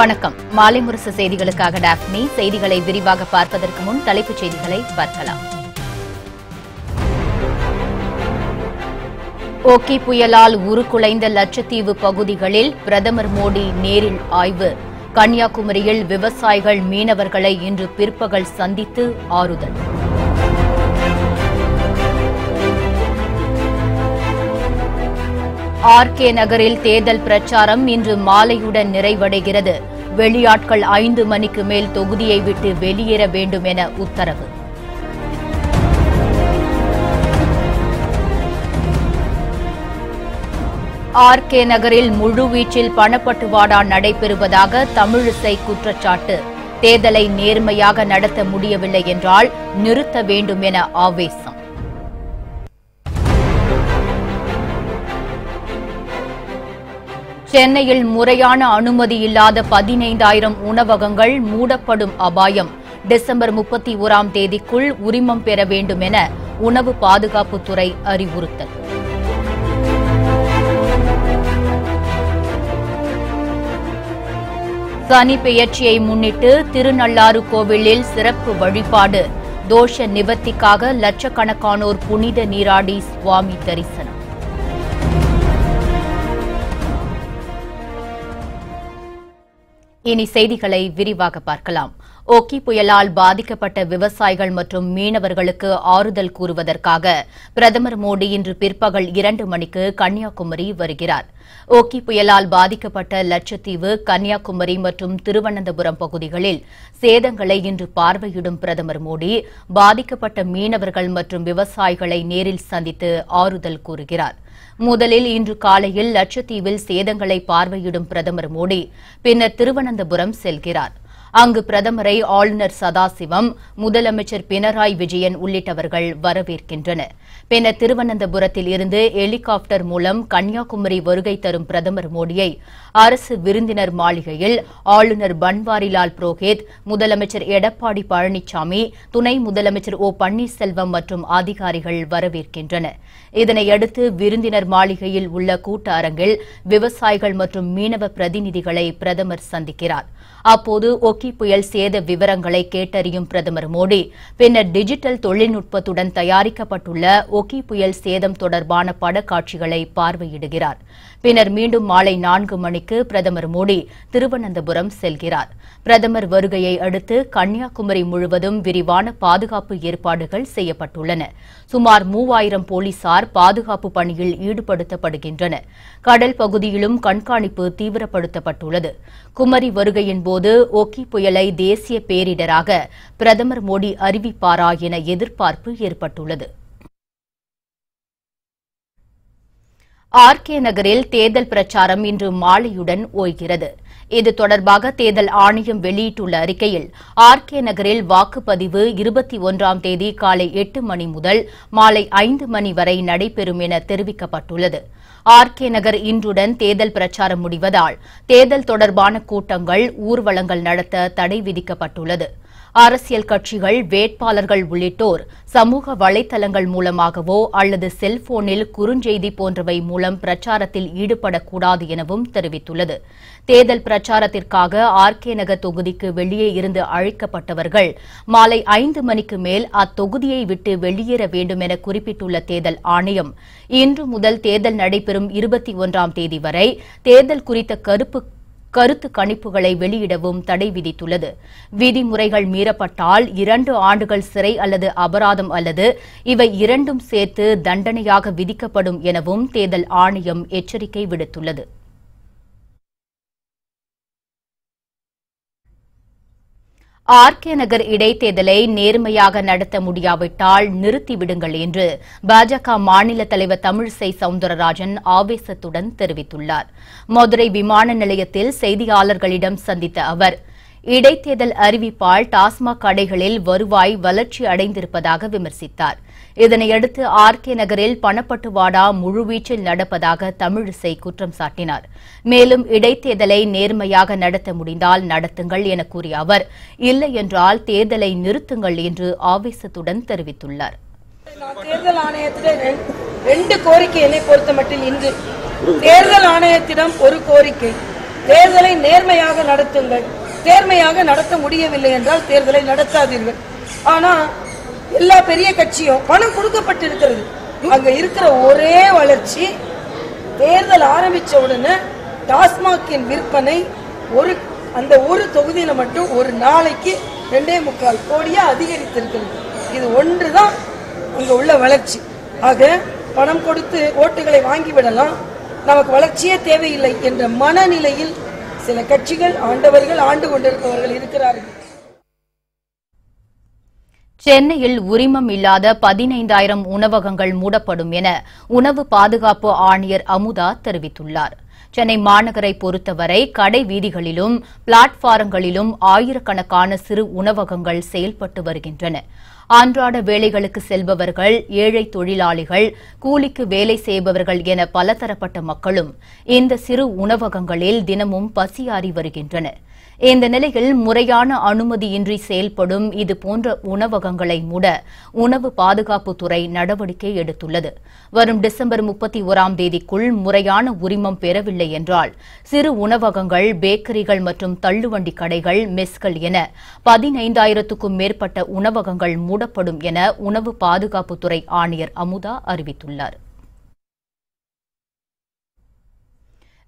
வணக்கம். மாலை முரசு செய்திகளுக்காக டாப்னி செய்திகளை விரிவாக பார்ப்பதற்கு முன் தலைப்புச் செய்திகளை பார்க்கலாம் ஓகி புயலால் உருக்குலைந்த லட்சத்தீவு பகுதிகளில் பிரதமர் மோடி நேரில் ஆய்வு. கன்னியாகுமரியில் விவசாயிகள் மீனவர்களை இன்று பிற்பகல் சந்தித்து ஆறுதல். ஆர்கே நகரில் தேர்தல் பிரச்சாரம் இன்று மாலையுடன் நிறைவடைகிறது. வெளியாட்கள் ஐந்து மணிக்கு மேல் தொகுதியை விட்டு வெளியேற வேண்டும் என உத்தரவு. ஆர்கே நகரில் முழுவீச்சில் பணப்பட்டுவாடா நடைபெறுவதாக தமிழிசை குற்றச்சாட்டு. தேர்தலை நேர்மையாக நடத்த முடியவில்லை என்றால் நிறுத்த வேண்டும் என ஆவேசம். சென்னையில் முறையான அனுமதி இல்லாத பதினைந்தாயிரம் உணவகங்கள் மூடப்படும் அபாயம். டிசம்பர் முப்பத்தி ஓராம் தேதிக்குள் உரிமம் பெற வேண்டும் என உணவு பாதுகாப்புத்துறை அறிவுறுத்தல். சனி பெயர்ச்சியை முன்னிட்டு திருநள்ளாறு கோவிலில் சிறப்பு வழிபாடு. தோஷ நிவர்த்திக்காக லட்சக்கணக்கானோர் புனித நீராடி சுவாமி தரிசனம். இனி செய்திகளை விரிவாக பார்க்கலாம். ஓக்கி புயலால் பாதிக்கப்பட்ட விவசாயிகள் மற்றும் மீனவர்களுக்கு ஆறுதல் கூறுவதற்காக பிரதமர் மோடி இன்று பிற்பகல் இரண்டு மணிக்கு கன்னியாகுமரி வருகிறார். ஓக்கி புயலால் பாதிக்கப்பட்ட லட்சத்தீவு கன்னியாகுமரி மற்றும் திருவனந்தபுரம் பகுதிகளில் சேதங்களை இன்று பார்வையிடும் பிரதமர் மோடி பாதிக்கப்பட்ட மீனவர்கள் மற்றும் விவசாயிகளை நேரில் சந்தித்து ஆறுதல் கூறுகிறார். முதலில் இன்று காலையில் லட்சத்தீவில் சேதங்களை பார்வையிடும் பிரதமர் மோடி பின்னர் திருவனந்தபுரம் செல்கிறார். அங்கு பிரதமரை ஆளுநர் சதாசிவம் முதலமைச்சர் பினராயி விஜயன் உள்ளிட்டவர்கள் வரவேற்கின்றனர். பின்னர் திருவனந்தபுரத்தில் இருந்து ஹெலிகாப்டர் மூலம் கன்னியாகுமரி வருகை தரும் பிரதமர் மோடியை அரசு விருந்தினர் மாளிகையில் ஆளுநர் பன்வாரிலால் புரோஹித் முதலமைச்சர் எடப்பாடி பழனிசாமி துணை முதலமைச்சர் ஓ பன்னீர்செல்வம் மற்றும் அதிகாரிகள் வரவேற்கின்றனர் இதனையடுத்து விருந்தினர் மாளிகையில் உள்ள கூட்ட அரங்கில் விவசாயிகள் மற்றும் மீனவ பிரதிநிதிகளை பிரதமர் சந்திக்கிறார். அப்போது ஒக்கி புயல் சேத விவரங்களை கேட்டறியும் பிரதமர் மோடி பின்னர் டிஜிட்டல் தொழில்நுட்பத்துடன் தயாரிக்கப்பட்டுள்ள ஒக்கி புயல் சேதம் தொடர்பான படக்காட்சிகளை பார்வையிடுகிறார். பின்னர் மீண்டும் மாலை நான்கு மணிக்கு பிரதமர் மோடி திருவனந்தபுரம் செல்கிறார். பிரதமர் வருகையை அடுத்து கன்னியாகுமரி முழுவதும் விரிவான பாதுகாப்பு ஏற்பாடுகள் செய்யப்பட்டுள்ளன. சுமார் மூவாயிரம் போலீசார் பாதுகாப்பு பணியில் ஈடுபடுத்தப்படுகின்றனர் கடல் பகுதியிலும் கண்காணிப்பு தீவிரப்படுத்தப்பட்டுள்ளது. குமரி வருகையின் போது ஒக்கி புயலை தேசிய பேரிடராக பிரதமர் மோடி அறிவிப்பாரா என எதிர்பார்ப்பு ஏற்பட்டுள்ளது. ஆர்கே நகரில் தேர்தல் பிரச்சாரம் இன்று மாலையுடன் ஓய்கிறது. இது தொடர்பாக தேர்தல் ஆணையம் வெளியிட்டுள்ள அறிக்கையில் ஆர்கே நகரில் வாக்குப்பதிவு இருபத்தி ஒன்றாம் தேதி காலை எட்டு மணி முதல் மாலை ஐந்து மணி வரை நடைபெறும் என தெரிவிக்கப்பட்டுள்ளது. ஆர்கே நகர் இன்றுடன் தேர்தல் பிரச்சாரம் முடிவதால் தேர்தல் தொடர்பான கூட்டங்கள் ஊர்வலங்கள் நடத்த தடை விதிக்கப்பட்டுள்ளது. அரசியல் கட்சிகள் வேட்பாளர்கள் உள்ளிட்டோர் சமூக வலைதளங்கள் மூலமாகவோ அல்லது செல்போனில் குறுஞ்செய்தி போன்றவை மூலம் பிரச்சாரத்தில் ஈடுபடக்கூடாது எனவும் தெரிவித்துள்ளது. தேர்தல் பிரச்சாரத்திற்காக ஆர்கே நகர் தொகுதிக்கு வெளியே இருந்து அழைக்கப்பட்டவர்கள் மாலை ஐந்து மணிக்கு மேல் அத்தொகுதியை விட்டு வெளியேற வேண்டும் என குறிப்பிட்டுள்ள தேர்தல் ஆணையம் இன்று முதல் தேர்தல் நடைபெறும் இருபத்தி ஒன்றாம் தேதி வரை தேர்தல் குறித்த கருப்பு கருத்து கணிப்புகளை வெளியிடவும் தடை விதித்துள்ளது. விதிமுறைகள் மீறப்பட்டால் இரண்டு ஆண்டுகள் சிறை அல்லது அபராதம் அல்லது இவை இரண்டும் சேர்த்து தண்டனையாக விதிக்கப்படும் எனவும் தேர்தல் ஆணையம் எச்சரிக்கை விடுத்துள்ளது. ஆர்கே நகர் இடைத்தேர்தலை நேர்மையாக நடத்த முடியாவிட்டால் நிறுத்திவிடுங்கள் என்று பாஜக மாநில தலைவர் தமிழிசை சவுந்தரராஜன் ஆவேசத்துடன் தெரிவித்துள்ளார். மதுரை விமான நிலையத்தில் செய்தியாளர்களிடம் சந்தித்த அவர் இடைத்தேர்தல் அறிவிப்பால் டாஸ்மாக் கடைகளில் வருவாய் வளர்ச்சி அடைந்திருப்பதாக விமர்சித்தார். இதனையடுத்து ஆர் கே நகரில் பணப்பட்டுவாடா முழுவீச்சில் நடப்பதாக தமிழிசை குற்றம் சாட்டினார். மேலும் இடைத்தேர்தலை நேர்மையாக நடத்த முடிந்தால் நடத்துங்கள் என கூறிய அவர் இல்லை என்றால் தேர்தலை நிறுத்துங்கள் என்று ஆவேசத்துடன் தெரிவித்துள்ளார். தேர்தல் ஆணையத்திடம் ரெண்டு கோரிக்கை என்னை பொறுத்த மட்டில் இன்று தேர்தல் ஆணையத்திடம் ஒரு கோரிக்கை. தேர்தலை நேர்மையாக நடத்துங்கள். நேர்மையாக நடத்த முடியவில்லை என்றால் தேர்தலை நடத்தாதீர்கள். ஆனா எல்லா பெரிய கட்சியும் பணம் கொடுக்கப்பட்டிருக்கிறது. அங்க இருக்கிற ஒரே வளர்ச்சி தேர்தல் ஆரம்பிச்ச உடனே டாஸ்மாகின் விற்பனை ஒரு அந்த ஒரு தொகுதியில மட்டும் ஒரு நாளைக்கு ரெண்டே முக்கால் கோடியா அதிகரித்திருக்கிறது. இது ஒன்றுதான் அங்க உள்ள வளர்ச்சி. ஆக பணம் கொடுத்து ஓட்டுகளை வாங்கி விடலாம். நமக்கு வளர்ச்சியே தேவையில்லை என்ற மனநிலையில் சில கட்சிகள் ஆண்டவர்கள் ஆண்டு கொண்டிருப்பவர்கள் இருக்கிறார்கள். சென்னையில் உரிமம் இல்லாத பதினைந்தாயிரம் உணவகங்கள் மூடப்படும் என உணவு பாதுகாப்பு ஆணையர் அமுதா தெரிவித்துள்ளார். சென்னை மாநகரை பொறுத்தவரை கடை வீதிகளிலும் பிளாட்பாரங்களிலும் ஆயிரக்கணக்கான சிறு உணவகங்கள் செயல்பட்டு வருகின்றன. அன்றாட வேலைகளுக்கு செல்பவர்கள் ஏழை தொழிலாளிகள் கூலிக்கு வேலை செய்பவர்கள் என பலதரப்பட்ட மக்களும் இந்த சிறு உணவகங்களில் தினமும் பசியாறி வருகின்றனர். இந்த நிலையில் முறையான அனுமதியின்றி செயல்படும் இது போன்ற உணவகங்களை மூட உணவு பாதுகாப்புத்துறை நடவடிக்கை எடுத்துள்ளது. வரும் டிசம்பர் முப்பத்தி ஓராம் தேதிக்குள் முறையான உரிமம் பெறவில்லை என்றால் சிறு உணவகங்கள் பேக்கரிகள் மற்றும் தள்ளுவண்டி கடைகள் மெஸ்கள் என பதினைந்தாயிரத்துக்கும் மேற்பட்ட உணவகங்கள் மூடப்படும் என உணவு பாதுகாப்புத்துறை ஆணையர் அமுதா அறிவித்துள்ளார்.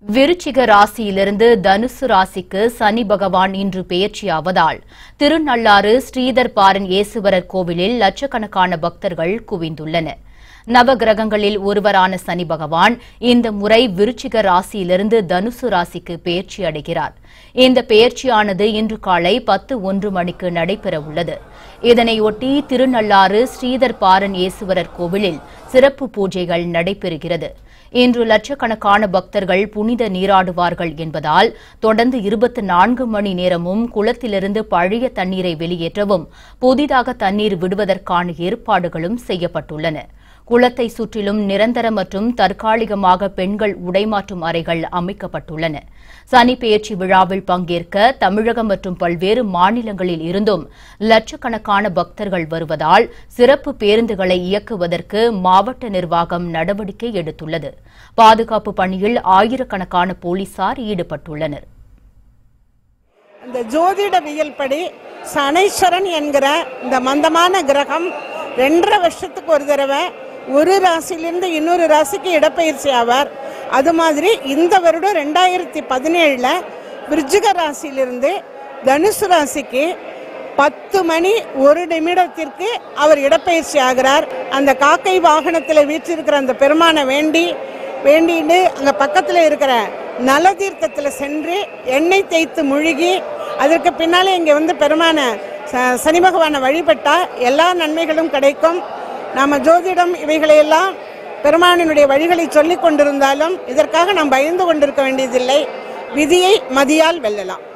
விருச்சிக ராசியிலிருந்து தனுசு ராசிக்கு சனி பகவான் இன்று பெயர்ச்சியாவதால் திருநள்ளாறு ஸ்ரீதர் பாரன் ஈசுவரர் கோவிலில் லட்சக்கணக்கான பக்தர்கள் குவிந்துள்ளனர் நவகிரகங்களில் ஒருவரான சனி பகவான் இந்த முறை விருச்சிக ராசியிலிருந்து தனுசு ராசிக்கு பெயர்ச்சி அடைகிறார். இந்த பெயர்ச்சியானது இன்று காலை பத்து ஒன்று மணிக்கு நடைபெறவுள்ளது இதனையொட்டி திருநள்ளாறு ஸ்ரீதர் பாரன் ஈசுவரர் கோவிலில் சிறப்பு பூஜைகள் நடைபெறுகிறது. இன்று லட்சக்கணக்கான பக்தர்கள் புனித நீராடுவார்கள் என்பதால் தொடர்ந்து இருபத்தி நான்கு மணி நேரமும் குளத்திலிருந்து பழைய தண்ணீரை வெளியேற்றவும் புதிதாக தண்ணீர் விடுவதற்கான ஏற்பாடுகளும் செய்யப்பட்டுள்ளன. குளத்தை சுற்றிலும் நிரந்தர மற்றும் தற்காலிகமாக பெண்கள் உடைமாற்றும் அறைகள் அமைக்கப்பட்டுள்ளன. சனி பெயர்ச்சி விழாவில் பங்கேற்க தமிழகம் மற்றும் பல்வேறு மாநிலங்களில் இருந்தும் லட்சக்கணக்கான பக்தர்கள் வருவதால் சிறப்பு பேருந்துகளை இயக்குவதற்கு மாவட்ட நிர்வாகம் நடவடிக்கை எடுத்துள்ளது. பாதுகாப்பு பணியில் ஆயிரக்கணக்கான போலீசார் ஈடுபட்டுள்ளனர். இந்த ஜோதிடவியல் படி சனீஸ்வரன் என்கிற இந்த மந்தமான கிரகம் ரெண்டரை வருஷத்துக்கு ஒரு தடவை ஒரு ராசியிலிருந்து இன்னொரு ராசிக்கு இடப்பெயர்ச்சி ஆவார். அது மாதிரி இந்த வருடம் ரெண்டாயிரத்தி பதினேழில் விருச்சிக ராசியிலிருந்து தனுசு ராசிக்கு பத்து மணி ஒரு நிமிடத்திற்கு அவர் இடப்பெயர்ச்சி ஆகிறார். அந்த காக்கை வாகனத்தில் வீற்றிருக்கிற அந்த பெருமானை வேண்டி வேண்டின்னு அங்கே பக்கத்தில் இருக்கிற நலதீர்த்தத்தில் சென்று எண்ணெய் தேய்த்து முழுகி அதற்கு பின்னாலே இங்கே வந்து பெருமான ச- சனி பகவானை வழிபட்டால் எல்லா நன்மைகளும் கிடைக்கும். நாம் ஜோதிடம் இவைகளையெல்லாம் பெருமானினுடைய வழிகளை சொல்லிக் கொண்டிருந்தாலும் இதற்காக நாம் பயந்து கொண்டிருக்க வேண்டியதில்லை. விதியை மதியால் வெல்லலாம்.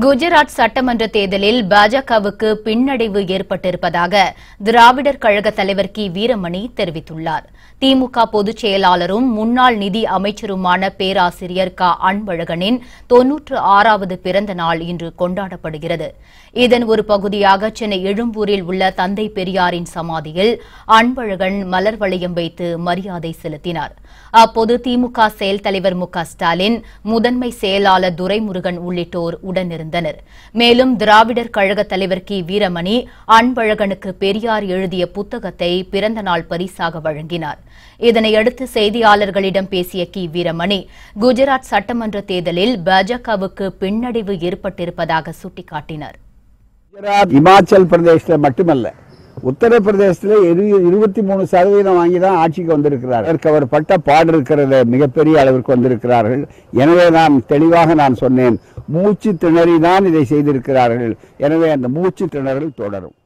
குஜராத் சட்டமன்ற தேர்தலில் பாஜகவுக்கு பின்னடைவு ஏற்பட்டிருப்பதாக திராவிடர் கழக தலைவர் கி. வீரமணி தெரிவித்துள்ளார். திமுக பொதுச் செயலாளரும் முன்னாள் நிதி அமைச்சருமான பேராசிரியர் க. அன்பழகனின் தொன்னூற்று ஆறாவது பிறந்த நாள் இன்று கொண்டாடப்படுகிறது. இதன் ஒரு பகுதியாக சென்னை எழும்பூரில் உள்ள தந்தை பெரியாரின் சமாதியில் அன்பழகன் மலர் வளையம் வைத்து மரியாதை செலுத்தினார். அப்போது திமுக செயல் தலைவர் மு ஸ்டாலின் முதன்மை செயலாளர் துரைமுருகன் உள்ளிட்டோர் உடனிருந்தனர். மேலும் திராவிடர் கழக தலைவர் கி. வீரமணி அன்பழகனுக்கு பெரியார் எழுதிய புத்தகத்தை பிறந்தநாள் பரிசாக வழங்கினார். இதனையடுத்து செய்தியாளர்களிடம் பேசிய கி. வீரமணி குஜராத் சட்டமன்ற தேர்தலில் பாஜகவுக்கு பின்னடைவு ஏற்பட்டிருப்பதாக சுட்டிக்காட்டினார். குஜராத் இமாச்சல் பிரதேசத்துல மட்டுமல்ல உத்தரப்பிரதேசத்தில் இருபத்தி மூணு சதவீதம் வாங்கி தான் ஆட்சிக்கு வந்திருக்கிறார் அதற்கு அவர் பட்ட பாடு இருக்கிறத மிகப்பெரிய அளவிற்கு வந்திருக்கிறார்கள். எனவே நான் தெளிவாக நான் சொன்னேன் மூச்சு திணறி தான் இதை செய்திருக்கிறார்கள். எனவே அந்த மூச்சு திணறல் தொடரும்.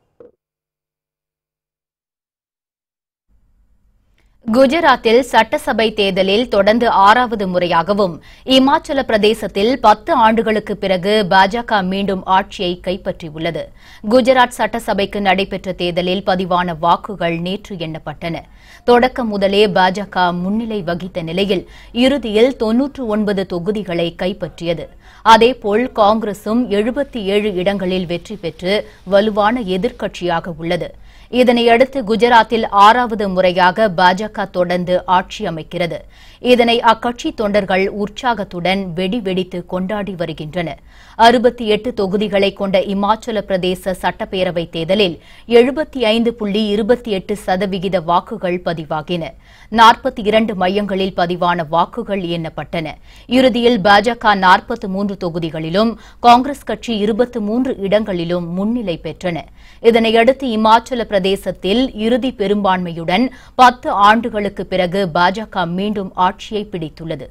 குஜராத்தில் சட்டசபை தேர்தலில் தொடர்ந்து ஆறாவது முறையாகவும் இமாச்சல பிரதேசத்தில் பத்து ஆண்டுகளுக்கு பிறகு பாஜக மீண்டும் ஆட்சியை கைப்பற்றியுள்ளது. குஜராத் சட்டசபைக்கு நடைபெற்ற தேர்தலில் பதிவான வாக்குகள் நேற்று எண்ணப்பட்டன. தொடக்கம் முதலே பாஜக முன்னிலை வகித்த நிலையில் இறுதியில் தொன்னூற்று ஒன்பது தொகுதிகளை கைப்பற்றியது. அதேபோல் காங்கிரசும் எழுபத்தி ஏழு இடங்களில் வெற்றி பெற்று வலுவான எதிர்க்கட்சியாக உள்ளது. இதனையடுத்து குஜராத்தில் ஆறாவது முறையாக பாஜக தொடர்ந்து ஆட்சி அமைக்கிறது. இதனை அக்கட்சி தொண்டர்கள் உற்சாகத்துடன் வெடி வெடித்து கொண்டாடி வருகின்றனர். அறுபத்தி எட்டு தொகுதிகளை கொண்ட இமாச்சல பிரதேச சட்டப்பேரவை தேர்தலில் எழுபத்தி ஐந்து புள்ளி இருபத்தி எட்டு சதவிகித வாக்குகள் பதிவாகின. நாற்பத்தி இரண்டு மையங்களில் பதிவான வாக்குகள் எண்ணப்பட்டன. இறுதியில் பாஜக நாற்பத்தி மூன்று தொகுதிகளிலும் காங்கிரஸ் கட்சி இருபத்தி மூன்று இடங்களிலும் முன்னிலை பெற்றன. இதனையடுத்து இமாச்சல பிரதேசத்தில் இறுதி பெரும்பான்மையுடன் பத்து ஆண்டுகளுக்கு பிறகு பாஜக மீண்டும் ஆட்சியை பிடித்துள்ளது.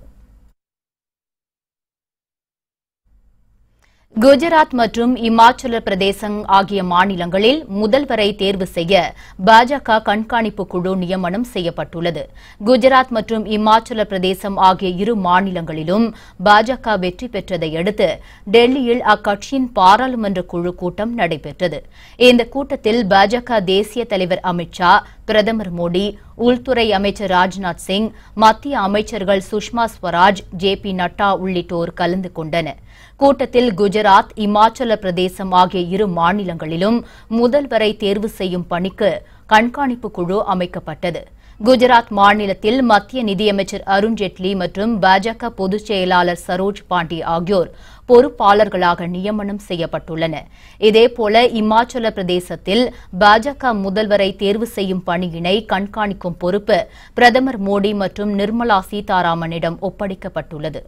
குஜராத் மற்றும் இமாச்சல பிரதேசம் ஆகிய மாநிலங்களில் முதல்வரை தேர்வு செய்ய பாஜக கண்காணிப்பு குழு நியமனம் செய்யப்பட்டுள்ளது. குஜராத் மற்றும் இமாச்சல பிரதேசம் ஆகிய இரு மாநிலங்களிலும் பாஜக வெற்றி பெற்றதை அடுத்து டெல்லியில் அக்கட்சியின் பாராளுமன்ற குழு கூட்டம் நடைபெற்றது. இந்த கூட்டத்தில் பாஜக தேசிய தலைவர் அமித் ஷா பிரதமர் மோடி உள்துறை அமைச்சர் ராஜ்நாத் சிங் மத்திய அமைச்சர்கள் சுஷ்மா ஸ்வராஜ் ஜே பி நட்டா உள்ளிட்டோர் கலந்து கொண்டனா் கூட்டத்தில் குஜராத் இமாச்சல பிரதேசம் ஆகிய இரு மாநிலங்களிலும் முதல்வரை தேர்வு செய்யும் பணிக்கு கண்காணிப்பு குழு அமைக்கப்பட்டது. குஜராத் மாநிலத்தில் மத்திய நிதியமைச்சர் அருண் ஜேட்லி மற்றும் பாஜக பொதுச் செயலாளர் சரோஜ் பாண்டி ஆகியோர் பொறுப்பாளர்களாக நியமனம் செய்யப்பட்டுள்ளனர். இதேபோல இமாச்சல பிரதேசத்தில் பாஜக முதல்வரை தேர்வு செய்யும் பணியினை கண்காணிக்கும் பொறுப்பு பிரதமர் மோடி மற்றும் நிர்மலா சீதாராமனிடம் ஒப்படைக்கப்பட்டுள்ளது.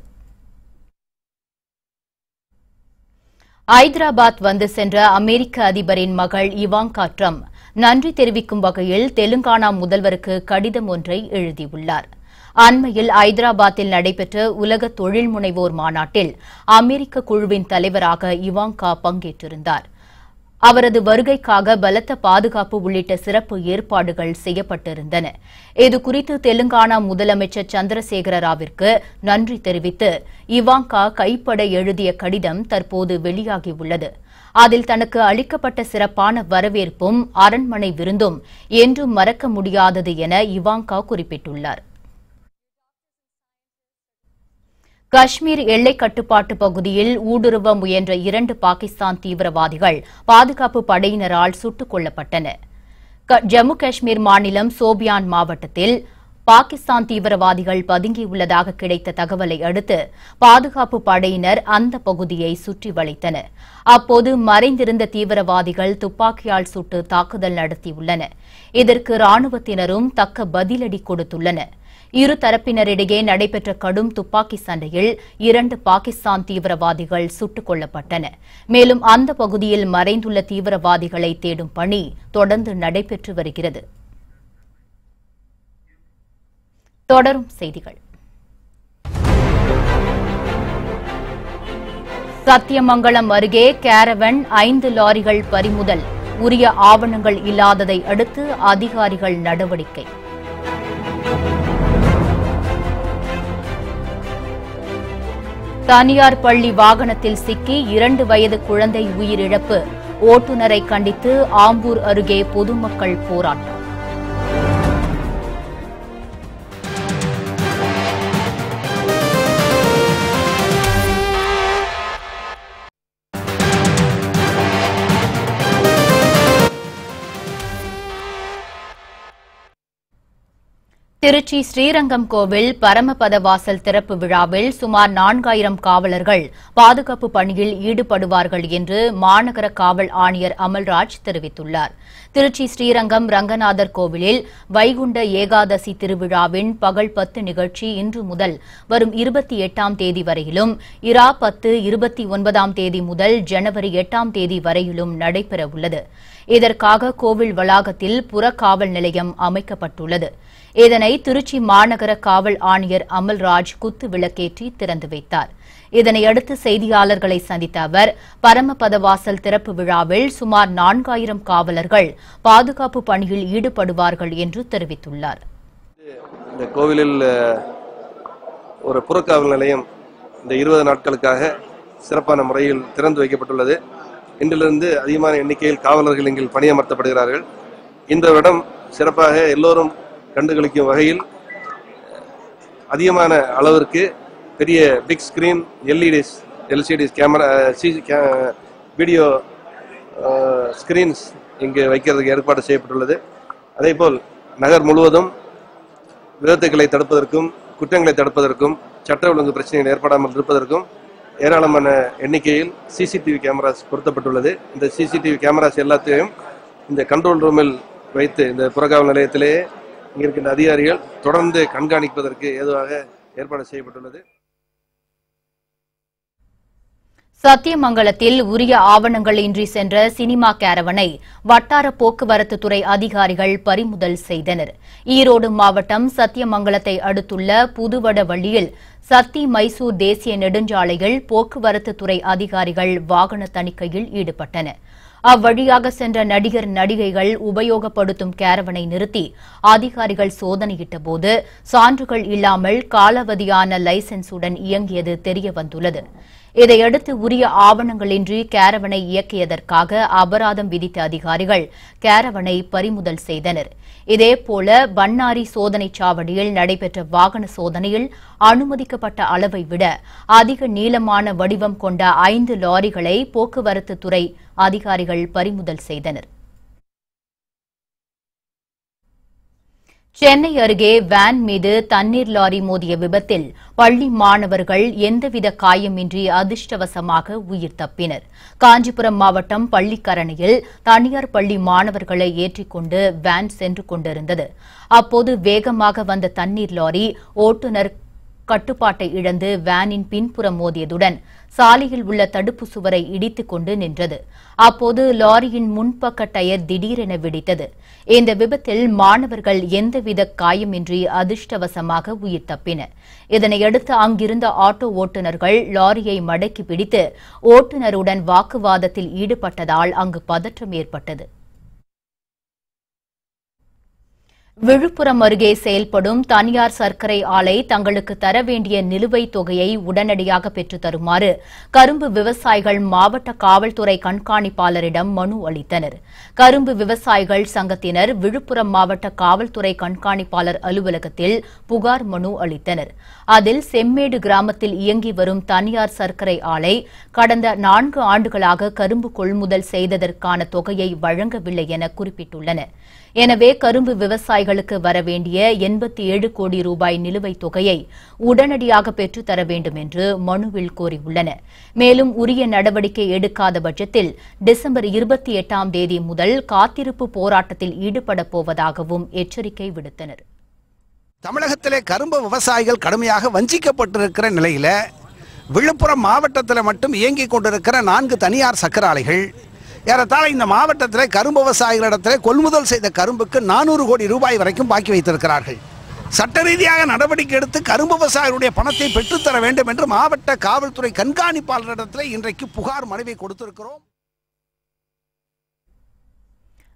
ஐதராபாத் வந்து சென்ற அமெரிக்க அதிபரின் மகள் இவாங்கா ட்ரம்ப். நன்றி தெரிவிக்கும் வகையில் தெலுங்கானா முதல்வருக்கு கடிதம் ஒன்றை எழுதியுள்ளார். அண்மையில் ஐதராபாத்தில் நடைபெற்ற உலக தொழில் முனைவோர் மாநாட்டில் அமெரிக்க குழுவின் தலைவராக இவாங்கா பங்கேற்றிருந்தார். அவரது வருகைக்காக பலத்த பாதுகாப்பு உள்ளிட்ட சிறப்பு ஏற்பாடுகள் செய்யப்பட்டிருந்தன. இதுகுறித்து தெலுங்கானா முதலமைச்சர் சந்திரசேகர ராவிற்கு நன்றி தெரிவித்து இவாங்கா கைப்பட எழுதிய கடிதம் தற்போது வெளியாகியுள்ளது. அதில் தனக்கு அளிக்கப்பட்ட சிறப்பான வரவேற்பும் அரண்மனை விருந்தும் என்றும் மறக்க முடியாதது என இவாங்கா குறிப்பிட்டுள்ளார். காஷ்மீர் எல்லை கட்டுப்பாட்டு பகுதியில் ஊடுருவ முயன்ற இரண்டு பாகிஸ்தான் தீவிரவாதிகள் பாதுகாப்பு படையினரால் சுட்டுக் கொல்லப்பட்டனர். ஜம்மு காஷ்மீர் மாநிலம் சோபியான் மாவட்டத்தில் பாகிஸ்தான் தீவிரவாதிகள் பதுங்கியுள்ளதாக கிடைத்த தகவலை அடுத்து பாதுகாப்பு படையினர் அந்த பகுதியை சுற்றி வளைத்தனர். அப்போது மறைந்திருந்த தீவிரவாதிகள் துப்பாக்கியால் சுட்டு தாக்குதல் நடத்தியுள்ளனர். இதற்கு ராணுவத்தினரும் தக்க பதிலடி கொடுத்துள்ளனா் இரு தரப்பினரிடையே நடைபெற்ற கடும் துப்பாக்கி சண்டையில் இரண்டு பாகிஸ்தான் தீவிரவாதிகள் சுட்டுக் கொல்லப்பட்டனர் மேலும் அந்த பகுதியில் மறைந்துள்ள தீவிரவாதிகளை தேடும் பணி தொடர்ந்து நடைபெற்று வருகிறது. தொடரும் செய்திகள். சத்தியமங்கலம் அருகே கேரவன் ஐந்து லாரிகள் பறிமுதல் உரிய ஆவணங்கள் இல்லாததை அடுத்து அதிகாரிகள் நடவடிக்கை. தனியார் பள்ளி வாகனத்தில் சிக்கி இரண்டு வயது குழந்தை உயிரிழப்பு. ஓட்டுநரை கண்டித்து ஆம்பூர் அருகே பொதுமக்கள் போராட்டம். திருச்சி ஸ்ரீரங்கம் கோவில் பரமபத வாசல் திறப்பு விழாவில் சுமார் நான்காயிரம் காவலர்கள் பாதுகாப்பு பணியில் ஈடுபடுவார்கள் என்று மாநகர காவல் ஆணையர் அமல்ராஜ் தெரிவித்துள்ளார். திருச்சி ஸ்ரீரங்கம் ரங்கநாதர் கோவிலில் வைகுண்ட ஏகாதசி திருவிழாவின் பகல் பத்து நிகழ்ச்சி இன்று முதல் வரும் இருபத்தி எட்டாம் தேதி வரையிலும் இரா பத்து இருபத்தி ஒன்பதாம் தேதி முதல் ஜனவரி எட்டாம் தேதி வரையிலும் நடைபெறவுள்ளது. இதற்காக கோவில் வளாகத்தில் புறக்காவல் நிலையம் அமைக்கப்பட்டுள்ளது. இதனை திருச்சி மாநகர காவல் ஆணையர் அமல்ராஜ் குத்து விளக்கேற்றி திறந்து வைத்தார். இதனையடுத்து செய்தியாளர்களை சந்தித்த அவர் பரமபதவாசல் திறப்பு விழாவில் சுமார் நான்காயிரம் காவலர்கள் பாதுகாப்பு பணியில் ஈடுபடுவார்கள் என்று தெரிவித்துள்ளார். இந்த கோவிலில் ஒரு புறக்காவல் நிலையம் இந்த இருபது நாட்களுக்காக சிறப்பான முறையில் திறந்து வைக்கப்பட்டுள்ளது. இன்றிலிருந்து அதிகமான எண்ணிக்கையில் காவலர்கள் இங்கில் பணியமர்த்தப்படுகிறார்கள். இந்த வருடம் சிறப்பாக எல்லோரும் கண்டுகளிக்கும் வகையில் அதிகமான அளவிற்கு பெரிய big screen LEDs LCDs camera CC K video screens இங்கு வைக்கிறதுக்கு ஏற்பாடு செய்யப்பட்டுள்ளது. அதேபோல் நகர் முழுவதும் விபத்துக்களை தடுப்பதற்கும் குற்றங்களை தடுப்பதற்கும் சட்ட ஒழுங்கு பிரச்சனைகள் ஏற்படாமல் இருப்பதற்கும் ஏராளமான எண்ணிக்கையில் சிசிடிவி கேமராஸ் பொருத்தப்பட்டுள்ளது. இந்த சிசிடிவி கேமராஸ் எல்லாத்தையும் இந்த கண்ட்ரோல் ரூமில் வைத்து இந்த புறக்காவல் நிலையத்திலேயே இங்க இருக்கின்ற அதிகாரிகள் தொடர்ந்து கண்காணிப்பதற்கு ஏதுவாக ஏற்பாடு செய்யப்பட்டுள்ளது. சத்தியமங்கலத்தில் உரிய ஆவணங்கள் இன்றி சென்ற சினிமா கேரவனை வட்டார போக்குவரத்து துறை அதிகாரிகள் பறிமுதல் செய்தனர். ஈரோடு மாவட்டம் சத்தியமங்கலத்தை அடுத்துள்ள புதுவடவள்ளியில் சத்தி மைசூர் தேசிய நெடுஞ்சாலையில் போக்குவரத்து துறை அதிகாரிகள் வாகன தணிக்கையில் ஈடுபட்டனர். அவ்வழியாக சென்ற நடிகர் நடிகைகள் உபயோகப்படுத்தும் கேரவனை நிறுத்தி அதிகாரிகள் சோதனையிட்டபோது சான்றுகள் இல்லாமல் காலாவதியான லைசென்ஸுடன் இயங்கியது தெரியவந்துள்ளது. இதையடுத்து உரிய ஆவணங்களின்றி கேரவனை இயக்கியதற்காக அபராதம் விதித்த அதிகாரிகள் கேரவனை பறிமுதல் செய்தனர். இதேபோல பன்னாரி சோதனை சாவடியில் நடைபெற்ற வாகன சோதனையில் அனுமதிக்கப்பட்ட அளவை விட அதிக நீளமான வடிவம் கொண்ட ஐந்து லாரிகளை போக்குவரத்து துறை அதிகாரிகள் பறிமுதல் செய்தனர். சென்னை அருகே வேன் மீது தண்ணீர் லாரி மோதிய விபத்தில் பள்ளி மாணவர்கள் எந்தவித காயமின்றி அதிர்ஷ்டவசமாக உயிர் தப்பினர். காஞ்சிபுரம் மாவட்டம் பள்ளிக்கரணையில் தனியார் பள்ளி மாணவர்களை ஏற்றிக்கொண்டு வேன் சென்று கொண்டிருந்தது. அப்போது வேகமாக வந்த தண்ணீர் லாரி ஓட்டுநர் கட்டுப்பாட்டை இழந்து வேனின் பின்புறம் மோதியதுடன் சாலையில் உள்ள தடுப்பு சுவரை இடித்துக் கொண்டு நின்றது. அப்போது லாரியின் முன்பக்க டயர் திடீரென வெடித்தது. இந்த விபத்தில் மாணவர்கள் எந்தவித காயமின்றி அதிர்ஷ்டவசமாக உயிர் தப்பினர். இதனையடுத்து அங்கிருந்த ஆட்டோ ஓட்டுநர்கள் லாரியை மடக்கி பிடித்து ஓட்டுநருடன் வாக்குவாதத்தில் ஈடுபட்டதால் அங்கு பதற்றம் ஏற்பட்டது. விழுப்புரம் அருகே செயல்படும் தனியார் சர்க்கரை ஆலை தங்களுக்கு தர வேண்டிய நிலுவைத் தொகையை உடனடியாக பெற்றுத் தருமாறு கரும்பு விவசாயிகள் மாவட்ட காவல்துறை கண்காணிப்பாளரிடம் மனு அளித்தனர். கரும்பு விவசாயிகள் சங்கத்தினர் விழுப்புரம் மாவட்ட காவல்துறை கண்காணிப்பாளர் அலுவலகத்தில் புகார் மனு அளித்தனர். அதில் செம்மேடு கிராமத்தில் இயங்கி வரும் தனியார் சர்க்கரை ஆலை கடந்த நான்கு ஆண்டுகளாக கரும்பு கொள்முதல் செய்ததற்கான தொகையை வழங்கவில்லை என குறிப்பிட்டுள்ளனர் எனவே கரும்பு விவசாயிகள் பயனாளிகளுக்கு வரவேண்டிய எண்பத்தி ஏழு கோடி ரூபாய் நிலுவைத் தொகையை உடனடியாக பெற்றுத் தர வேண்டும் என்று மனுவில் கோரியுள்ளன மேலும் உரிய நடவடிக்கை எடுக்காத பட்சத்தில் டிசம்பர் இருபத்தி எட்டாம் தேதி முதல் காத்திருப்பு போராட்டத்தில் ஈடுபடப் போவதாகவும் எச்சரிக்கை விடுத்தனர். தமிழகத்திலே கரும்பு விவசாயிகள் கடுமையாக வஞ்சிக்கப்பட்டிருக்கிற நிலையில் விழுப்புரம் மாவட்டத்தில் மட்டும் இயங்கிக் கொண்டிருக்கிற நான்கு தனியார் சக்கர ஆலைகள் ஏறத்தாழ இந்த மாவட்டத்தில் கரும்பு விவசாயிகளிடத்தில் கொள்முதல் செய்த கரும்புக்கு நானூறு கோடி ரூபாய் வரைக்கும் பாக்கி வைத்திருக்கிறார்கள். சட்ட ரீதியாக நடவடிக்கை எடுத்து கரும்பு விவசாயிகளுடைய பணத்தை பெற்றுத்தர வேண்டும் என்று மாவட்ட காவல்துறை கண்காணிப்பாளரிடத்தில் இன்றைக்கு புகார் மனுவை கொடுத்திருக்கிறோம்.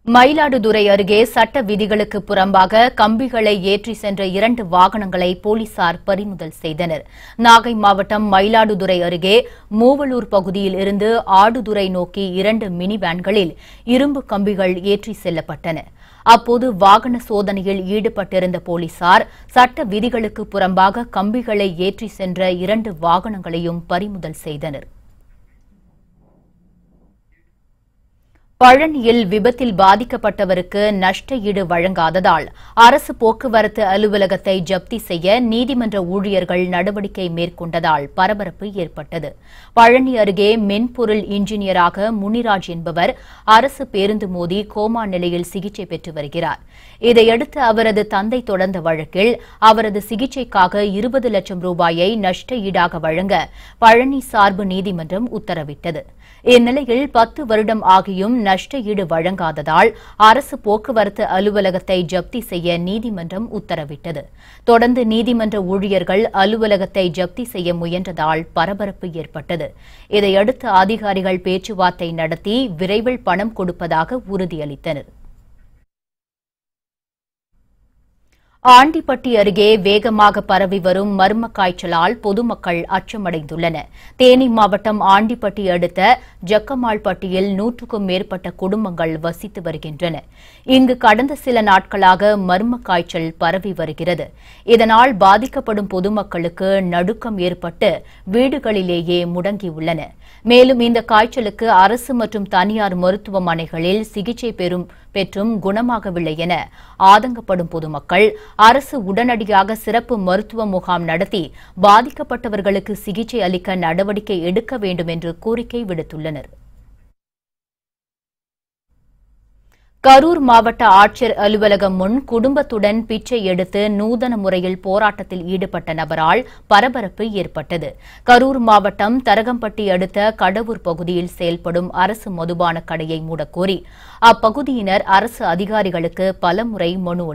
மயிலாடுதுறை அருகே சட்ட விதிகளுக்கு புறம்பாக கம்பிகளை ஏற்றி சென்ற இரண்டு வாகனங்களை போலீசார் பறிமுதல் செய்தனர். நாகை மாவட்டம் மயிலாடுதுறை அருகே மூவலூர் பகுதியில் இருந்து ஆடுதுறை நோக்கி இரண்டு மினி வேன்களில் இரும்பு கம்பிகள் ஏற்றி செல்லப்பட்டன. அப்போது வாகன சோதனையில் ஈடுபட்டிருந்த போலீசார் சட்ட விதிகளுக்கு புறம்பாக கம்பிகளை ஏற்றி சென்ற இரண்டு வாகனங்களையும் பறிமுதல் செய்தனர். பழனியில் விபத்தில் பாதிக்கப்பட்டவருக்கு நஷ்ட ஈடு வழங்காததால் அரசு போக்குவரத்து அலுவலகத்தை ஜப்தி செய்ய நீதிமன்ற ஊழியர்கள் நடவடிக்கை மேற்கொண்டதால் பரபரப்பு ஏற்பட்டது. பழனி அருகே மென்பொருள் இன்ஜினியராக முனிராஜ் என்பவர் அரசு பேருந்து மோதி கோமா நிலையில் சிகிச்சை பெற்று வருகிறார். இதையடுத்து அவரது தந்தை தொடர்ந்த வழக்கில் அவரது சிகிச்சைக்காக இருபது லட்சம் ரூபாயை நஷ்ட ஈடாக வழங்க பழனி சார்பு நீதிமன்றம் உத்தரவிட்டது. இந்நிலையில் பத்து வருடம் ஆகியும் நஷ்ட ஈடு வழங்காததால் அரசு போக்குவரத்து அலுவலகத்தை ஜப்தி செய்ய நீதிமன்றம் உத்தரவிட்டது. தொடர்ந்து நீதிமன்ற ஊழியர்கள் அலுவலகத்தை ஜப்தி செய்ய முயன்றதால் பரபரப்பு ஏற்பட்டது. இதையடுத்து அதிகாரிகள் பேச்சுவார்த்தை நடத்தி விரைவில் பணம் கொடுப்பதாக உறுதியளித்தனர். ஆண்டிப்பட்டி அருகே வேகமாக பரவி வரும் மர்ம காய்ச்சலால் பொதுமக்கள் அச்சமடைந்துள்ளனர். தேனி மாவட்டம் ஆண்டிப்பட்டி அடுத்த ஜக்கமாள்பட்டியில் நூற்றுக்கும் மேற்பட்ட குடும்பங்கள் வசித்து வருகின்றன. இங்கு கடந்த சில நாட்களாக மர்ம காய்ச்சல் பரவி வருகிறது. இதனால் பாதிக்கப்படும் பொதுமக்களுக்கு நடுக்கம் ஏற்பட்டு வீடுகளிலேயே முடங்கியுள்ளன மேலும் இந்த காய்ச்சலுக்கு அரசு மற்றும் தனியார் மருத்துவமனைகளில் சிகிச்சை பெறும் பெற்றும் குணமாகவில்லை என ஆதங்கப்படும் பொதுமக்கள் அரசு உடனடியாக சிறப்பு மருத்துவ முகாம் நடத்தி பாதிக்கப்பட்டவர்களுக்கு சிகிச்சை அளிக்க நடவடிக்கை எடுக்க வேண்டும் என்று கோரிக்கை விடுத்துள்ளனர். கரூர் மாவட்ட ஆட்சியர் அலுவலகம் முன் குடும்பத்துடன் பிச்சை எடுத்து நூதன முறையில் போராட்டத்தில் ஈடுபட்ட நபரால் பரபரப்பு ஏற்பட்டது. கரூர் மாவட்டம் தரகம்பட்டி அடுத்த கடவூர் பகுதியில் செயல்படும் அரசு மதுபான கடையை மூடக்கோரி அப்பகுதியினர் அரசு அதிகாரிகளுக்கு பலமுறை மனு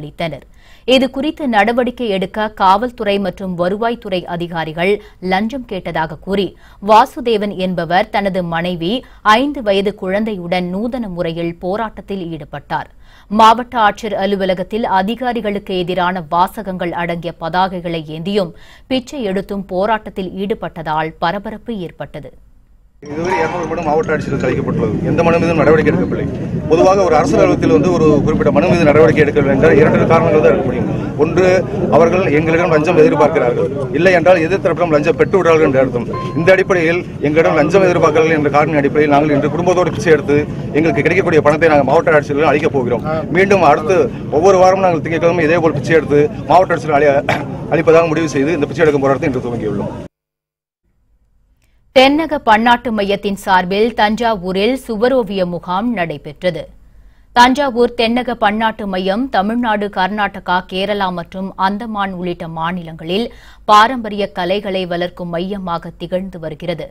இது இதுகுறித்து நடவடிக்கை எடுக்க காவல்துறை மற்றும் வருவாய்த்துறை அதிகாரிகள் லஞ்சம் கேட்டதாக கூறி வாசுதேவன் என்பவர் தனது மனைவி ஐந்து வயது குழந்தையுடன் நூதன முறையில் போராட்டத்தில் ஈடுபட்டார். மாவட்ட ஆட்சியர் அலுவலகத்தில் அதிகாரிகளுக்கு எதிரான வாசகங்கள் அடங்கிய பதாகைகளை ஏந்தியும் பிச்சை எடுத்தும் போராட்டத்தில் ஈடுபட்டதால் பரபரப்பு ஏற்பட்டது. இதுவரை இருநூறு மனு மாவட்ட ஆட்சியருக்கு அளிக்கப்பட்டுள்ளது எந்த மனு மீதும் நடவடிக்கை எடுக்கவில்லை. பொதுவாக ஒரு அரசு அலுவலகத்தில் வந்து ஒரு குறிப்பிட்ட மனு மீது நடவடிக்கை எடுக்கவில்லை என்றால் இரண்டு காரணங்கள் தான் இருக்க முடியும். ஒன்று அவர்கள் எங்களிடம் லஞ்சம் எதிர்பார்க்கிறார்கள். இல்லை என்றால் எதிர்த்தரப்பிடம் லஞ்சம் பெற்று விடுறார்கள் என்று அர்த்தம். இந்த அடிப்படையில் எங்களிடம் லஞ்சம் எதிர்பார்க்கிறார்கள் என்ற காரணம் அடிப்படையில் நாங்கள் இன்று குடும்பத்தோடு பிச்சை எடுத்து எங்களுக்கு கிடைக்கக்கூடிய பணத்தை நாங்கள் மாவட்ட ஆட்சியர்கள் அளிக்கப் போகிறோம். மீண்டும் அடுத்து ஒவ்வொரு வாரமும் நாங்கள் திங்கட்கிழமை இதே போல் பிச்சை எடுத்து மாவட்ட ஆட்சியர்கள் அளி- அளிப்பதாக முடிவு செய்து இந்த பிச்சை எடுக்கும் போராட்டத்தை இன்று துவங்கியுள்ளோம். தென்னக பன்னாட்டு மையத்தின் சார்பில் தஞ்சாவூரில் சுவரோவிய முகாம் நடைபெற்றது. தஞ்சாவூர் தென்னக பன்னாட்டு மையம் தமிழ்நாடு கர்நாடகா கேரளா மற்றும் அந்தமான் உள்ளிட்ட மாநிலங்களில் பாரம்பரிய கலைகளை வளர்க்கும் மையமாக திகழ்ந்து வருகிறது.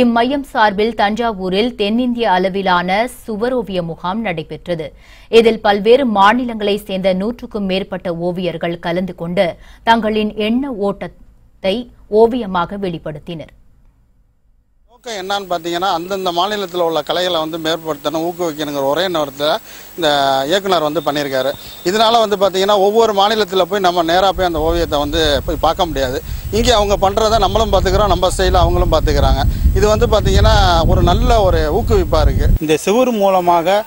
இம்மையம் சார்பில் தஞ்சாவூரில் தென்னிந்திய அளவிலான சுவரோவிய முகாம் நடைபெற்றது. இதில் பல்வேறு மாநிலங்களைச் சேர்ந்த நூற்றுக்கும் மேற்பட்ட ஓவியர்கள் கலந்து கொண்டு தங்களின் எண்ண ஓட்டத்தை ஓவியமாக வெளிப்படுத்தினர். நோக்கம் என்னன்னு பார்த்தீங்கன்னா அந்தந்த மாநிலத்தில் உள்ள கலைகளை வந்து மேற்படுத்தணும் ஊக்குவிக்கணுங்கிற ஒரே நேரத்தில் இந்த இயக்குனர் வந்து பண்ணியிருக்காரு. இதனால வந்து பார்த்தீங்கன்னா ஒவ்வொரு மாநிலத்தில் போய் நம்ம நேராக போய் அந்த ஓவியத்தை வந்து போய் பார்க்க முடியாது. இங்கே அவங்க பண்ணுறத நம்மளும் பார்த்துக்கிறோம் நம்ம ஸ்டைலில் அவங்களும் பார்த்துக்கிறாங்க. இது வந்து பார்த்தீங்கன்னா ஒரு நல்ல ஒரு ஊக்குவிப்பாக இருக்குது இந்த சிவர் மூலமாக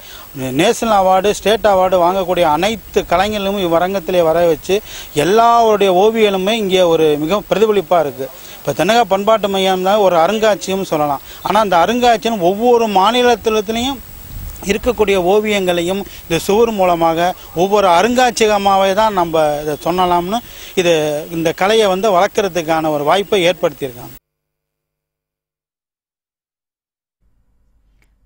நேஷனல் அவார்டு ஸ்டேட் அவார்டு வாங்கக்கூடிய அனைத்து கலைஞர்களும் இவ்வரங்கத்திலே வர வச்சு எல்லாருடைய ஓவியங்களுமே இங்கே ஒரு மிக பிரதிபலிப்பாக இருக்குது இப்போ தென்னக பண்பாட்டு மையம் தான் ஒரு அருங்காட்சியம் சொல்லலாம். ஆனால் அந்த அருங்காட்சியம் ஒவ்வொரு மாநிலத்திலையும் இருக்கக்கூடிய ஓவியங்களையும் இந்த சுவர் மூலமாக ஒவ்வொரு அருங்காட்சியகமாகவே தான் நம்ம இதை சொல்லலாம்னு இது இந்த கலையை வந்து வளர்க்குறதுக்கான ஒரு வாய்ப்பை ஏற்படுத்தியிருக்காங்க.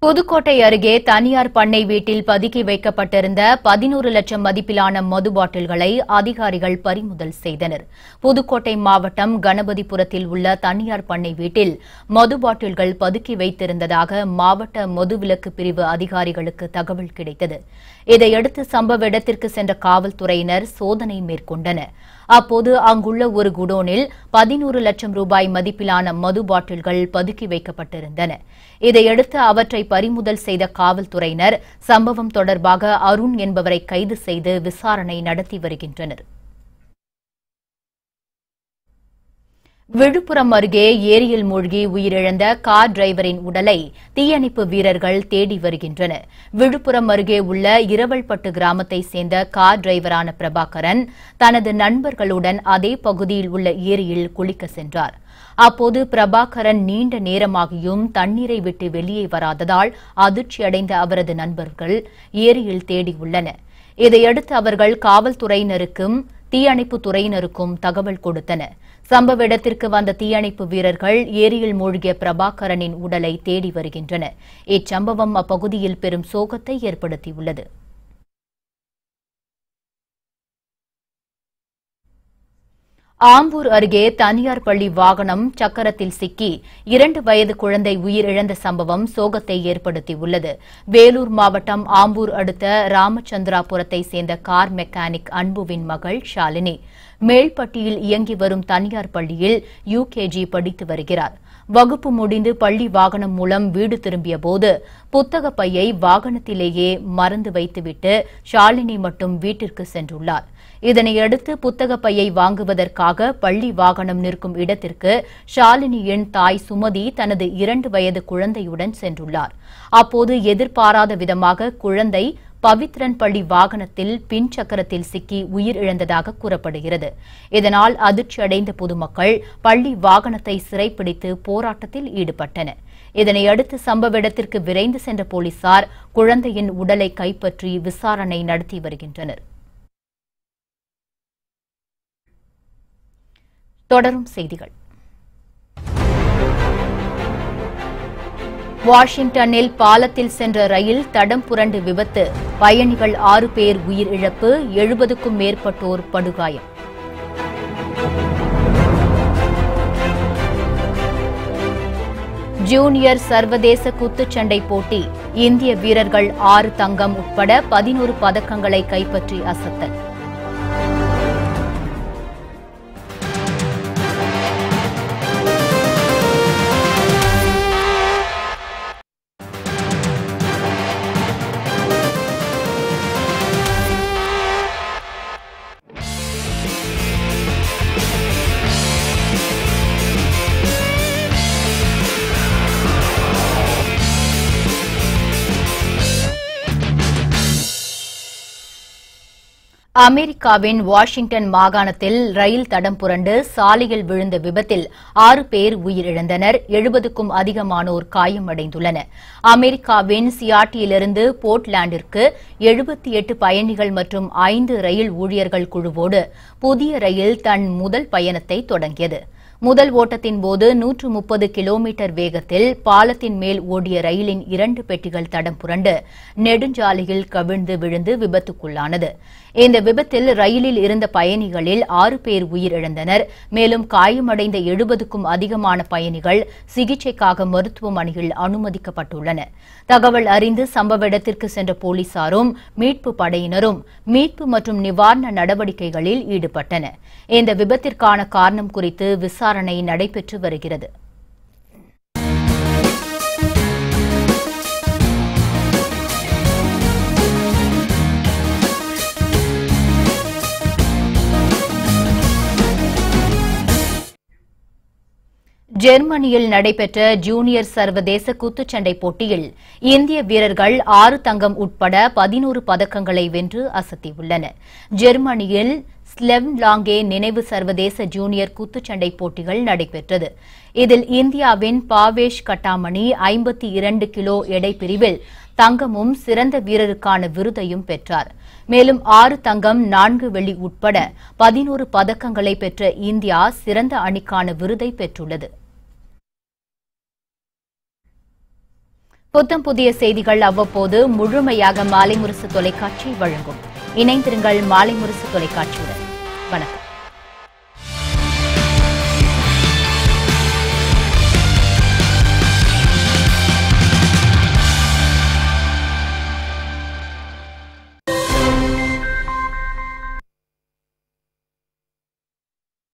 புதுக்கோட்டை அருகே தனியார் பண்ணை வீட்டில் பதுக்கி வைக்கப்பட்டிருந்த பதினோரு லட்சம் மதிப்பிலான மது பாட்டில்களை அதிகாரிகள் பறிமுதல் செய்தனர். புதுக்கோட்டை மாவட்டம் கணபதிபுரத்தில் உள்ள தனியார் பண்ணை வீட்டில் மது பாட்டில்கள் பதுக்கி வைத்திருந்ததாக மாவட்ட மதுவிலக்கு பிரிவு அதிகாரிகளுக்கு தகவல் கிடைத்தது. இதையடுத்து சம்பவ இடத்திற்கு சென்ற காவல்துறையினர் சோதனை மேற்கொண்டனர். அப்போது அங்குள்ள ஒரு குடோனில் பதினோரு லட்சம் ரூபாய் மதிப்பிலான மது பாட்டில்கள் பதுக்கி வைக்கப்பட்டிருந்தன. இதையடுத்து அவற்றை பறிமுதல் செய்த காவல்துறையினர் சம்பவம் தொடர்பாக அருண் என்பவரை கைது செய்து விசாரணை நடத்தி வருகின்றனர். விழுப்புரம் அருகே ஏரியில் மூழ்கி உயிரிழந்த கார் டிரைவரின் உடலை தீயணைப்பு வீரர்கள் தேடி வருகின்றனர். விழுப்புரம் அருகே உள்ள இரவல்பட்டு கிராமத்தை சேர்ந்த கார் டிரைவரான பிரபாகரன் தனது நண்பர்களுடன் அதே பகுதியில் உள்ள ஏரியில் குளிக்க சென்றார். அப்போது பிரபாகரன் நீண்ட நேரமாகியும் தண்ணீரை விட்டு வெளியே வராததால் அதிர்ச்சியடைந்த அவரது நண்பர்கள் ஏரியில் தேடியுள்ளனர். இதையடுத்து அவர்கள் காவல்துறையினருக்கும் தீயணைப்பு துறையினருக்கும் தகவல் கொடுத்தனர். சம்பவ இடத்திற்கு வந்த தீயணைப்பு வீரர்கள் ஏரியில் மூழ்கிய பிரபாகரனின் உடலை தேடி வருகின்றனர். இச்சம்பவம் அப்பகுதியில் பெரும் சோகத்தை ஏற்படுத்தியுள்ளது. ஆம்பூர் அருகே தனியார் பள்ளி வாகனம் சக்கரத்தில் சிக்கி இரண்டு வயது குழந்தை உயிரிழந்த சம்பவம் சோகத்தை ஏற்படுத்தியுள்ளது. வேலூர் மாவட்டம் ஆம்பூர் அடுத்த ராமச்சந்திராபுரத்தை சேர்ந்த கார் மெக்கானிக் அன்புவின் மகள் ஷாலினி மேல்பட்டியில் இயங்கி வரும் தனியார் பள்ளியில் யுகேஜி படித்து வருகிறார். வகுப்பு முடிந்து பள்ளி வாகனம் மூலம் வீடு திரும்பிய போது புத்தக பையை வாகனத்திலேயே மறந்து வைத்துவிட்டு ஷாலினி மட்டும் வீட்டிற்கு சென்றுள்ளார். இதனையடுத்து புத்தக பையை வாங்குவதற்காக பள்ளி வாகனம் நிற்கும் இடத்திற்கு ஷாலினியின் தாய் சுமதி தனது இரண்டு வயது குழந்தையுடன் சென்றுள்ளார். அப்போது எதிர்பாராத விதமாக குழந்தை பவித்ரன் பள்ளி வாகனத்தில் பின் சக்கரத்தில் சிக்கி உயிரிழந்ததாக கூறப்படுகிறது. இதனால் அதிர்ச்சியடைந்த பொதுமக்கள் பள்ளி வாகனத்தை சிறைப்பிடித்து போராட்டத்தில் ஈடுபட்டனர். இதனையடுத்து சம்பவ இடத்திற்கு விரைந்து சென்ற போலீசார் குழந்தையின் உடலை கைப்பற்றி விசாரணை நடத்தி வருகின்றனர். தொடரும் செய்திகள். வாஷிங்டனில் பாலத்தில் சென்ற ரயில் தடம் புரண்டு விபத்து. பயணிகள் ஆறு பேர் உயிரிழப்பு எழுபதுக்கும் மேற்பட்டோர் படுகாயம். ஜூனியர் சர்வதேச குத்துச்சண்டை போட்டி. இந்திய வீரர்கள் ஆறு தங்கம் உட்பட பதினோரு பதக்கங்களை கைப்பற்றி அசத்தல். அமெரிக்காவின் வாஷிங்டன் மாகாணத்தில் ரயில் தடம் புரண்டு சாலையில் விழுந்த விபத்தில் ஆறு பேர் உயிரிழந்தனர். எழுபதுக்கும் அதிகமானோர் காயமடைந்துள்ளனர். அமெரிக்காவின் சியாட்டியிலிருந்து போர்ட்லாண்டிற்கு எழுபத்தி எட்டு பயணிகள் மற்றும் ஐந்து ரயில் ஊழியர்கள் குழுவோடு புதிய ரயில் தன் முதல் பயணத்தை தொடங்கியது. முதல் ஓட்டத்தின் போது நூற்று முப்பது கிலோமீட்டர் வேகத்தில் பாலத்தின் மேல் ஓடிய ரயிலின் இரண்டு பெட்டிகள் தடம் புரண்டு நெடுஞ்சாலையில் கவிழ்ந்து விழுந்து விபத்துக்குள்ளானது. இந்த விபத்தில் ரயிலில் இருந்த பயணிகளில் ஆறு பேர் உயிரிழந்தனர். மேலும் காயமடைந்த எழுபதுக்கும் அதிகமான பயணிகள் சிகிச்சைக்காக மருத்துவமனையில் அனுமதிக்கப்பட்டுள்ளனர் தகவல் அறிந்து சம்பவ இடத்திற்கு சென்ற போலீசாரும் மீட்பு படையினரும் மீட்பு மற்றும் நிவாரண நடவடிக்கைகளில் ஈடுபட்டனர். இந்த விபத்திற்கான காரணம் குறித்து விசாரணை நடைபெற்று வருகிறது. ஜெர்மனியில் நடைபெற்ற ஜூனியர் சர்வதேச குத்துச்சண்டை போட்டியில் இந்திய வீரர்கள் ஆறு தங்கம் உட்பட பதினோரு பதக்கங்களை வென்று அசத்தியுள்ளனர். ஜெர்மனியில் ஸ்லெவ்லாங்கே நினைவு சர்வதேச ஜூனியர் குத்துச்சண்டை போட்டிகள் நடைபெற்றது. இதில் இந்தியாவின் பாவேஷ் கட்டாமணி ஐம்பத்தி இரண்டு கிலோ எடை பிரிவில் தங்கமும் சிறந்த வீரருக்கான விருதையும் பெற்றார். மேலும் ஆறு தங்கம் நான்கு வெள்ளி உட்பட பதினோரு பதக்கங்களை பெற்ற இந்தியா சிறந்த அணிக்கான விருதை பெற்றுள்ளது. புத்தம் புதிய செய்திகள் அவ்வப்போது முழுமையாக மாலை முரசு தொலைக்காட்சி வழங்கும். இணைந்திருங்கள் மாலை முரசு தொலைக்காட்சியுடன். வணக்கம்.